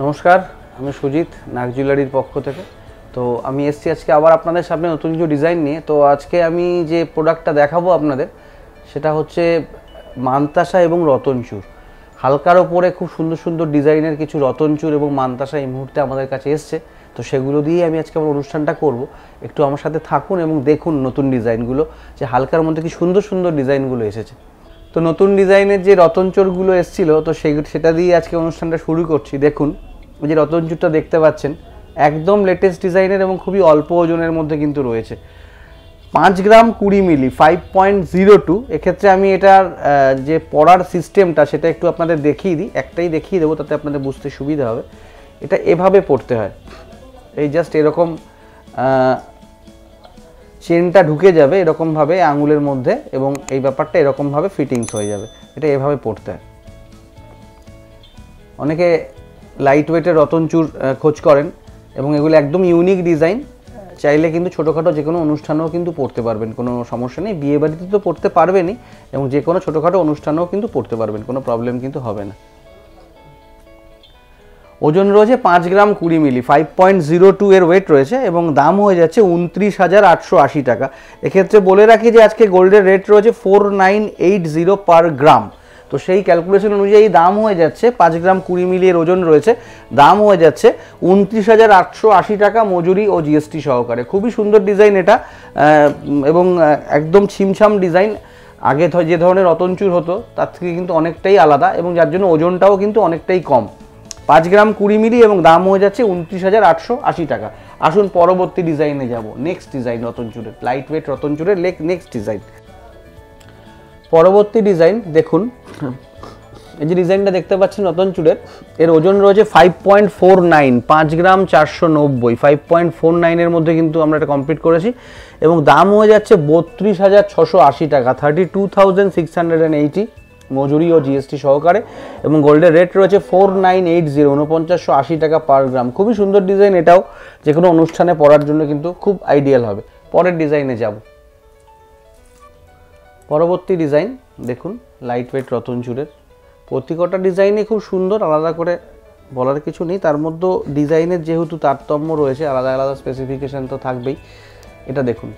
নমস্কার, আমি সুজিত, নাগ জুয়েলারির পক্ষ থেকে। তো আমি এসছি আজকে আবার আপনাদের সামনে নতুন কিছু ডিজাইন নিয়ে। তো আজকে আমি যে প্রোডাক্টটা দেখাবো আপনাদের, সেটা হচ্ছে মান্তাসা এবং রতনচুর। হালকার ওপরে খুব সুন্দর সুন্দর ডিজাইনের কিছু রতনচুর এবং মান্তাসা এই মুহূর্তে আমাদের কাছে এসছে। তো সেগুলো দিয়েই আমি আজকে আমার অনুষ্ঠানটা করব। একটু আমার সাথে থাকুন এবং দেখুন নতুন ডিজাইনগুলো, যে হালকার মধ্যে কি সুন্দর সুন্দর ডিজাইনগুলো এসেছে। তো নতুন ডিজাইনের যে রতনচোরগুলো এসেছিল, তো সেই সেটা দিয়ে আজকে অনুষ্ঠানটা শুরু করছি। দেখুন। যে রতনচুরটা দেখতে পাচ্ছেন, একদম লেটেস্ট ডিজাইনের এবং খুবই অল্প ওজনের মধ্যে কিন্তু রয়েছে। পাঁচ গ্রাম কুড়ি milli five point zero two এক্ষেত্রে আমি এটার যে পড়ার সিস্টেমটা সেটা একটু আপনাদের দেখিয়ে দিই, একটাই দেখিয়ে দেবো, তাতে আপনাদের বুঝতে সুবিধা হবে। এটা এভাবে পড়তে হয়। এই জাস্ট এরকম চেনটা ঢুকে যাবে এরকমভাবে আঙুলের মধ্যে এবং এই ব্যাপারটা এরকমভাবে ফিটিংস হয়ে যাবে। এটা এভাবে পড়তে হয়। অনেকে লাইট ওয়েটের রতনচুর খোঁজ করেন এবং এগুলো একদম ইউনিক ডিজাইন চাইলে কিন্তু ছোটোখাটো যে কোনো অনুষ্ঠানেও কিন্তু পড়তে পারবেন, কোনো সমস্যা নেই। বিয়ে বাড়িতে তো পড়তে পারবেনই এবং যে কোনো ছোটোখাটো অনুষ্ঠানেও কিন্তু পড়তে পারবেন, কোনো প্রবলেম কিন্তু হবে না। ওজন রয়েছে পাঁচ গ্রাম কুড়ি milli five point zero two এর ওয়েট রয়েছে এবং দাম হয়ে যাচ্ছে উনত্রিশ হাজার আটশো আশি টাকা। এক্ষেত্রে বলে রাখি যে আজকে গোল্ডের রেট রয়েছে four nine eight zero per gram তো সেই ক্যালকুলেশন অনুযায়ী দাম হয়ে যাচ্ছে, পাঁচ গ্রাম কুড়ি মিলি এর ওজন রয়েছে, দাম হয়ে যাচ্ছে উনত্রিশ হাজার আটশো আশি টাকা মজুরি ও জিএসটি সহকারে। খুবই সুন্দর ডিজাইন এটা এবং একদম ছিমছাম ডিজাইন আগে যে ধরনের রতনচুর হতো, তার থেকে কিন্তু অনেকটাই আলাদা এবং যার জন্য ওজনটাও কিন্তু অনেকটাই কম। পাঁচ গ্রাম কুড়ি মিলি এবং দাম হয়ে যাচ্ছে উনত্রিশ হাজার আটশো আশি টাকা। আসুন পরবর্তী ডিজাইনে যাব। নেক্সট ডিজাইন রতনচুরের লাইট ওয়েট রতনচুরের লেক নেক্সট ডিজাইন পরবর্তী ডিজাইন দেখুন এই যে ডিজাইনটা দেখতে পাচ্ছেন রতনচুরের এর ওজন রয়েছে ফাইভ পয়েন্ট ফোর নাইন পাঁচ গ্রাম চারশো নব্বই। ফাইভ পয়েন্ট ফোর নাইনের মধ্যে কিন্তু আমরা এটা কমপ্লিট করেছি এবং দাম হয়ে যাচ্ছে বত্রিশ হাজার ছশো আশি টাকা thirty two thousand six hundred and eighty মজুরি ও জিএসটি সহকারে এবং গোল্ডের রেট রয়েছে ফোর নাইন এইট জিরো উনপঞ্চাশশো আশি টাকা পার গ্রাম খুবই সুন্দর ডিজাইন এটাও যে কোনো অনুষ্ঠানে পরার জন্য কিন্তু খুব আইডিয়াল হবে। পরের ডিজাইনে যাব। পরবর্তী ডিজাইন দেখুন লাইট ওয়েট রতনচুরের প্রতিকটা ডিজাইনে খুব সুন্দর, আলাদা করে বলার কিছু নেই। তার মধ্যে ডিজাইনের যেহেতু তারতম্য রয়েছে, আলাদা আলাদা স্পেসিফিকেশান তো থাকবেই। এটা দেখুন।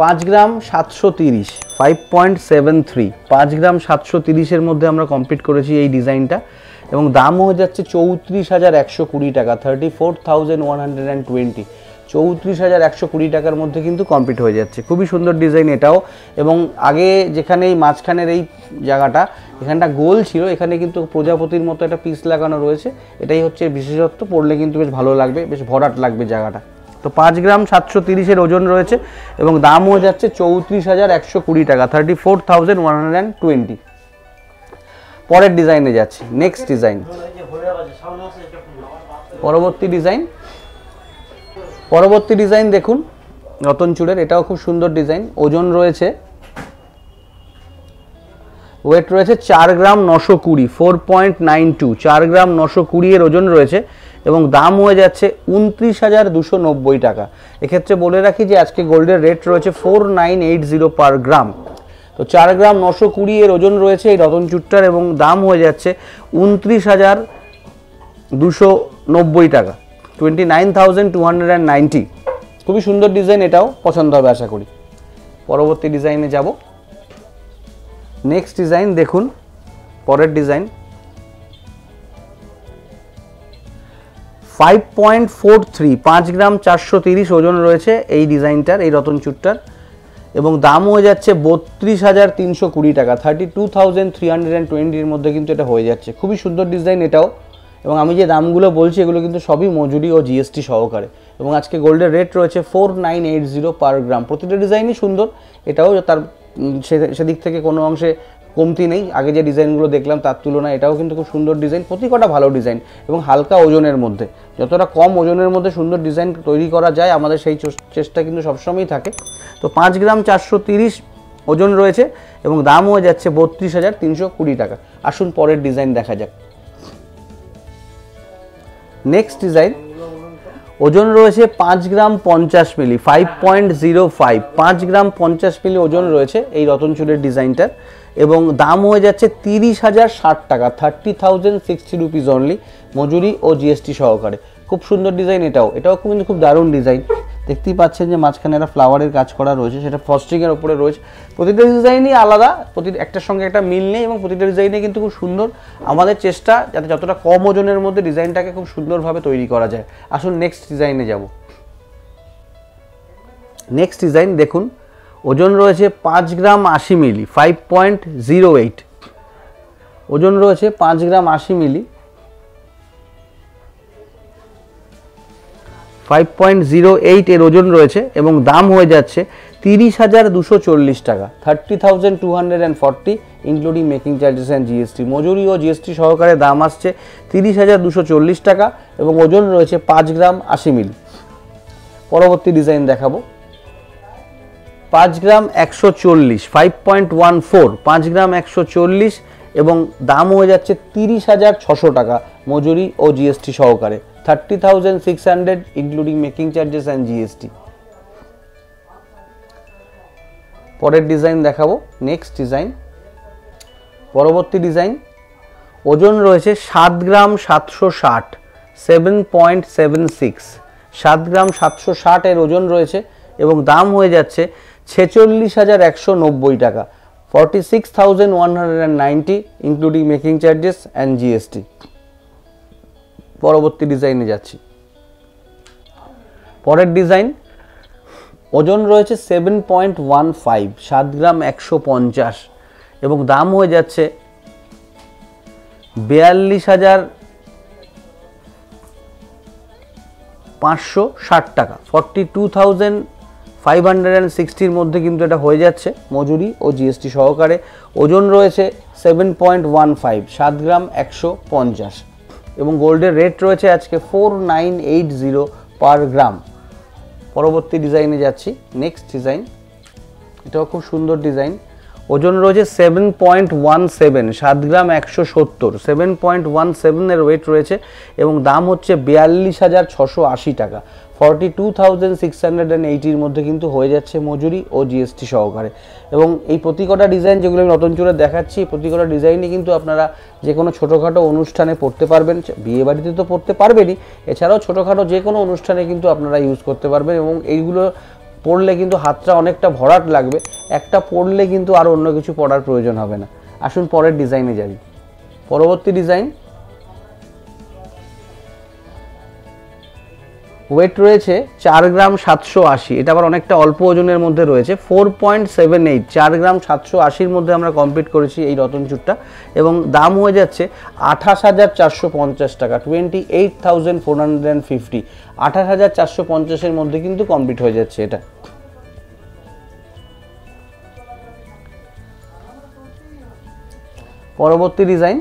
পাঁচ গ্রাম সাতশো তিরিশ ফাইভ পয়েন্ট সেভেন থ্রি পাঁচ গ্রাম সাতশো তিরিশের মধ্যে আমরা কমপ্লিট করেছি এই ডিজাইনটা এবং দাম হয়ে যাচ্ছে চৌত্রিশ হাজার একশো কুড়ি টাকা thirty four thousand one hundred and twenty চৌত্রিশ হাজার একশো কুড়ি টাকার মধ্যে কিন্তু কমপ্লিট হয়ে যাচ্ছে। খুবই সুন্দর ডিজাইন এটাও। এবং আগে যেখানে এই মাঝখানের এই জায়গাটা, এখানটা গোল ছিল, এখানে কিন্তু প্রজাপতির মতো একটা পিস লাগানো রয়েছে। এটাই হচ্ছে বিশেষত্ব, পড়লে কিন্তু বেশ ভালো লাগবে, বেশ ভরাট লাগবে জায়গাটা। তো পাঁচ গ্রাম সাতশো তিরিশের ওজন রয়েছে এবং দাম হয়ে যাচ্ছে চৌত্রিশ হাজার একশো কুড়ি টাকা thirty four thousand one hundred and twenty পরের ডিজাইনে যাচ্ছি নেক্সট ডিজাইন পরবর্তী ডিজাইন পরবর্তী ডিজাইন দেখুন রতনচুরের এটাও খুব সুন্দর ডিজাইন, ওজন রয়েছে। ওয়েট রয়েছে চার গ্রাম নশো কুড়ি, ফোর পয়েন্ট নাইন টু, চার গ্রাম নশো কুড়ি এর ওজন রয়েছে এবং দাম হয়ে যাচ্ছে উনত্রিশ হাজার দুশো নব্বই টাকা। এক্ষেত্রে বলে রাখি যে আজকে গোল্ডের রেট রয়েছে four nine eight zero per gram. তো চার গ্রাম নশো কুড়ি এর ওজন রয়েছে এই রতনচুরটার এবং দাম হয়ে যাচ্ছে উনত্রিশ হাজার দুশো নব্বই টাকা। Twenty nine thousand two hundred and ninety খুবই সুন্দর ডিজাইন এটাও পছন্দ হবে আশা করি। পরবর্তী ডিজাইনে যাব। নেক্সট ডিজাইন দেখুন, পরের design five point four three পাঁচ গ্রাম চারশো তিরিশ ওজন রয়েছে এই ডিজাইনটার এই রতন চুটটার। এবং দাম হয়ে যাচ্ছে বত্রিশ হাজার তিনশো কুড়ি টাকা thirty two thousand three hundred and টোয়েন্টির মধ্যে কিন্তু এটা হয়ে যাচ্ছে। খুবই সুন্দর ডিজাইন এটাও। এবং আমি যে দামগুলো বলছি, এগুলো কিন্তু সবই মজুরি ও জিএসটি সহকারে। এবং আজকে গোল্ডের রেট রয়েছে four nine eight zero per gram প্রতিটা ডিজাইনই সুন্দর। এটাও তার সেদিক থেকে কোনো অংশে কমতি নেই। আগে যে ডিজাইনগুলো দেখলাম, তার তুলনায় এটাও কিন্তু খুব সুন্দর ডিজাইন। প্রতি কটা ভালো ডিজাইন এবং হালকা ওজনের মধ্যে। যতটা কম ওজনের মধ্যে সুন্দর ডিজাইন তৈরি করা যায়, আমাদের সেই চেষ্টা কিন্তু সবসময়ই থাকে। তো পাঁচ গ্রাম চারশো তিরিশ ওজন রয়েছে এবং দাম হয়ে যাচ্ছে বত্রিশ হাজার তিনশো কুড়ি টাকা। আসুন পরের ডিজাইন দেখা যাক। নেক্সট ডিজাইন ওজন রয়েছে পাঁচ গ্রাম পঞ্চাশ milli five point zero five পাঁচ গ্রাম পঞ্চাশ মিলি ওজন রয়েছে এই রতন চুলের ডিজাইনটার এবং দাম হয়ে যাচ্ছে তিরিশ হাজার ষাট টাকা thirty thousand sixty rupees only মজুরি ও জিএসটি সহকারে। খুব সুন্দর ডিজাইন এটাও। এটাও কিন্তু খুব দারুণ ডিজাইন দেখতেই পাচ্ছেন যে মাঝখানে একটা ফ্লাওয়ারের কাজ করা রয়েছে, সেটা ফস্টিংয়ের ওপরে রয়েছে। প্রতিটা ডিজাইনই আলাদা, প্রতি একটার সঙ্গে একটা মিল নেই এবং প্রতিটা ডিজাইনে কিন্তু খুব সুন্দর। আমাদের চেষ্টা যাতে যতটা কম ওজনের মধ্যে ডিজাইনটাকে খুব সুন্দরভাবে তৈরি করা যায়। আসুন নেক্সট ডিজাইনে যাব। নেক্সট ডিজাইন দেখুন, ওজন রয়েছে পাঁচ গ্রাম আশি milli five point zero eight ওজন রয়েছে পাঁচ গ্রাম আশি milli five point zero eight এর ওজন রয়েছে এবং দাম হয়ে যাচ্ছে তিরিশ হাজার দুশো চল্লিশ টাকা thirty thousand two hundred and forty including making charges and GST মজুরি ও জিএসটি সহকারে দাম আসছে তিরিশ হাজার দুশো চল্লিশ টাকা এবং ওজন রয়েছে পাঁচ গ্রাম আশি মিল। পরবর্তী ডিজাইন দেখাবো। পাঁচ গ্রাম একশো চল্লিশ ফাইভ পয়েন্ট ওয়ান ফোর পাঁচ গ্রাম একশো চল্লিশ এবং দাম হয়ে যাচ্ছে তিরিশ হাজার ছশো টাকা, মজুরি ও জিএসটি সহকারে। Thirty thousand six hundred including making charges and GST পরের ডিজাইন দেখাবো। নেক্সট ডিজাইন পরবর্তী ডিজাইন ওজন রয়েছে সাত গ্রাম সাতশো ষাট সেভেন পয়েন্ট সেভেন সিক্স সাত গ্রাম সাতশো ষাট এর ওজন রয়েছে এবং দাম হয়ে যাচ্ছে ছেচল্লিশ হাজার একশো নব্বই টাকা forty six thousand one hundred and ninety including making charges and GST পরবর্তী ডিজাইনে যাচ্ছি। পরের ডিজাইন, ওজন রয়েছে সেভেন পয়েন্ট ওয়ান ফাইভ সাত গ্রাম একশো পঞ্চাশ এবং দাম হয়ে যাচ্ছে বিয়াল্লিশ হাজার পাঁচশো ষাট টাকা। Forty two thousand five hundred and সিক্সটির মধ্যে কিন্তু এটা হয়ে যাচ্ছে মজুরি ও জিএসটি সহকারে। ওজন রয়েছে সেভেন পয়েন্ট ওয়ান ফাইভ সাত গ্রাম একশো পঞ্চাশ। এবং গোল্ডের রেট রয়েছে আজকে four nine eight zero per gram পরবর্তী ডিজাইনে যাচ্ছি। নেক্সট ডিজাইন এটাও খুব সুন্দর ডিজাইন ওজন রয়েছে সেভেন পয়েন্ট ওয়ান সেভেন সাত গ্রাম একশো সত্তর। সেভেন পয়েন্ট ওয়ান সেভেনের ওয়েট রয়েছে এবং দাম হচ্ছে বিয়াল্লিশ হাজার ছশো আশি টাকা। Forty two thousand six hundred and এইটির মধ্যে কিন্তু হয়ে যাচ্ছে মজুরি ও জিএসটি সহকারে। এবং এই প্রতিকটা ডিজাইন যেগুলো আমি নতুন চুরে দেখাচ্ছি প্রতিকটা ডিজাইনই কিন্তু আপনারা যে কোনো ছোটোখাটো অনুষ্ঠানে পড়তে পারবেন, বিয়ে বাড়িতে তো পড়তে পারবেনই। এছাড়াও ছোটোখাটো যে কোনো অনুষ্ঠানে কিন্তু আপনারা ইউজ করতে পারবেন এবং এইগুলো পড়লে কিন্তু হাতটা অনেকটা ভরাট লাগবে, একটা পড়লে কিন্তু আর অন্য কিছু পড়ার প্রয়োজন হবে না। আসুন পরের ডিজাইনে যাই। পরবর্তী ডিজাইন ওয়েট রয়েছে চার গ্রাম সাতশো আশি। এটা আবার অনেকটা অল্প ওজনের মধ্যে রয়েছে। ফোর পয়েন্ট সেভেন এইট চার গ্রাম সাতশো আশির মধ্যে আমরা কমপ্লিট করেছি এই রতন চুটটা এবং দাম হয়ে যাচ্ছে আঠাশ হাজার চারশো পঞ্চাশ টাকা twenty eight thousand four hundred and fifty আঠাশ হাজার চারশো পঞ্চাশের মধ্যে কিন্তু কমপ্লিট হয়ে যাচ্ছে এটা। পরবর্তী ডিজাইন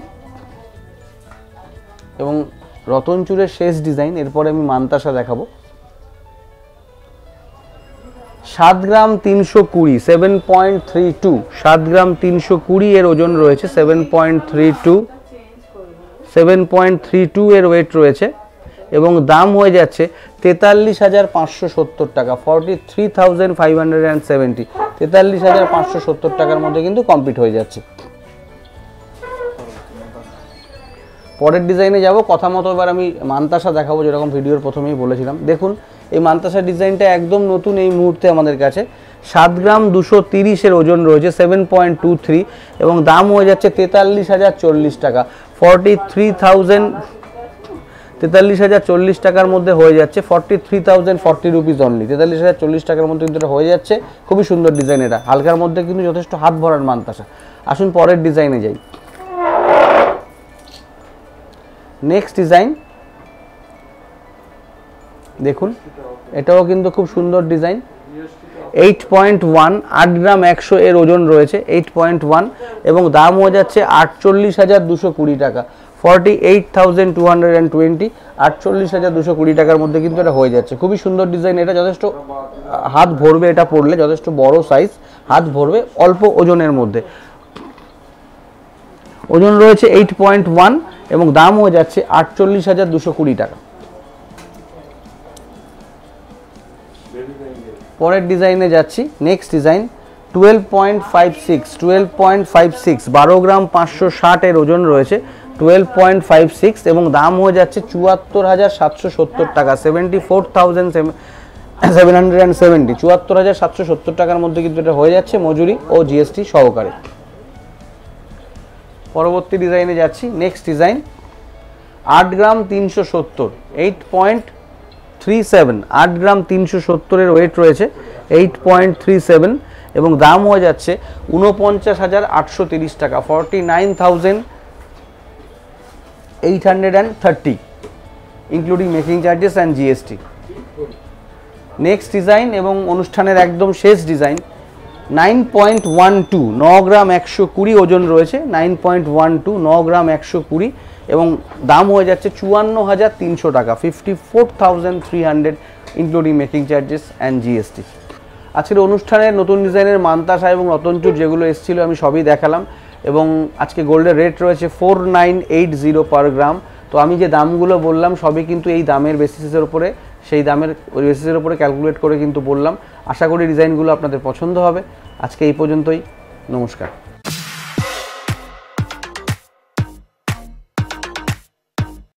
এবং রতনচুরের শেষ ডিজাইন, এরপরে আমি মান্তাসা দেখাবো। সাত গ্রাম তিনশো কুড়ি সেভেন পয়েন্ট থ্রি টু সাত গ্রাম তিনশো কুড়ি এর ওজন রয়েছে seven point three two seven point three two এর ওয়েট রয়েছে এবং দাম হয়ে যাচ্ছে তেতাল্লিশ হাজার পাঁচশো সত্তর টাকা forty three thousand five hundred and seventy তেতাল্লিশ হাজার পাঁচশো সত্তর টাকার মধ্যে কিন্তু কমপ্লিট হয়ে যাচ্ছে। পরের ডিজাইনে যাব। কথা মতো এবার আমি মান্তাসা দেখাবো যেরকম ভিডিওর প্রথমেই বলেছিলাম। দেখুন, এই মান্তাসা ডিজাইনটা একদম নতুন এই মুহূর্তে আমাদের কাছে। সাত গ্রাম দুশো তিরিশের ওজন রয়েছে সেভেন পয়েন্ট টু থ্রি এবং দাম হয়ে যাচ্ছে তেতাল্লিশ হাজার চল্লিশ টাকা। ফর্টি থ্রি থাউজেন্ড তেতাল্লিশ হাজার চল্লিশ টাকার মধ্যে হয়ে যাচ্ছে। Forty three thousand forty rupees only তেতাল্লিশ হাজার চল্লিশ টাকার মধ্যে কিন্তু এটা হয়ে যাচ্ছে। খুবই সুন্দর ডিজাইন এটা। হালকার মধ্যে কিন্তু যথেষ্ট হাত ভরার মান্তাসা। আসুন পরের ডিজাইনে যাই। নেক্সট ডিজাইন দেখুন, এটাও কিন্তু খুব সুন্দর ডিজাইন এইট পয়েন্ট ওয়ান আট গ্রাম একশো এর ওজন রয়েছে এইট পয়েন্ট ওয়ান এবং দাম হয়ে যাচ্ছে আটচল্লিশ হাজার দুশো কুড়ি টাকা। Forty eight thousand two hundred and twenty আটচল্লিশ হাজার দুশো কুড়ি টাকার মধ্যে কিন্তু এটা হয়ে যাচ্ছে। খুবই সুন্দর ডিজাইন এটা যথেষ্ট হাত ভরবে, এটা পড়লে যথেষ্ট বড় সাইজ হাত ভরবে অল্প ওজনের মধ্যে। ওজন রয়েছে এইট পয়েন্ট ওয়ান এবং দাম হয়ে যাচ্ছে আটচল্লিশ হাজার দুশো কুড়ি টাকা। পরের ডিজাইনে যাচ্ছি next design twelve point five six twelve point five six বারো গ্রাম পাঁচশো ষাটের ওজন রয়েছে টুয়েলভ পয়েন্ট ফাইভ সিক্স এবং দাম হয়ে যাচ্ছে চুয়াত্তর হাজার সাতশো সত্তর টাকা seventy four thousand seven hundred and seventy চুয়াত্তর হাজার সাতশো সত্তর টাকার মধ্যে কিন্তু এটা হয়ে যাচ্ছে মজুরি ও জিএসটি সহকারে। পরবর্তী ডিজাইনে যাচ্ছি নেক্সট ডিজাইন আট গ্রাম তিনশো সত্তর এইট পয়েন্ট থ্রি সেভেন আট গ্রাম তিনশো সত্তরের ওয়েট রয়েছে এইট পয়েন্ট থ্রি সেভেন এবং দাম হয়ে যাচ্ছে উনপঞ্চাশ হাজার আটশো তিরিশ টাকা forty nine thousand eight hundred and thirty including making charges and GST next design এবং অনুষ্ঠানের একদম শেষ design nine point one two, ন গ্রাম একশো কুড়ি ওজন রয়েছে, নাইন পয়েন্ট ওয়ান টু, ন গ্রাম একশো কুড়ি এবং দাম হয়ে যাচ্ছে চুয়ান্ন হাজার তিনশো টাকা, fifty four thousand three hundred including making charges and GST আজকের অনুষ্ঠানের নতুন ডিজাইনের মান্তাসা এবং রতনচুর যেগুলো এসেছিল আমি সবই দেখালাম এবং আজকে গোল্ডের রেট রয়েছে four nine eight zero per gram. তো আমি যে দামগুলো বললাম সবই কিন্তু এই দামের বেসিসের উপরে সেই দামের ওই বেসিসের উপরে ক্যালকুলেট করে কিন্তু বললাম। আশা করি ডিজাইনগুলো আপনাদের পছন্দ হবে। আজকে এই পর্যন্তই। নমস্কার।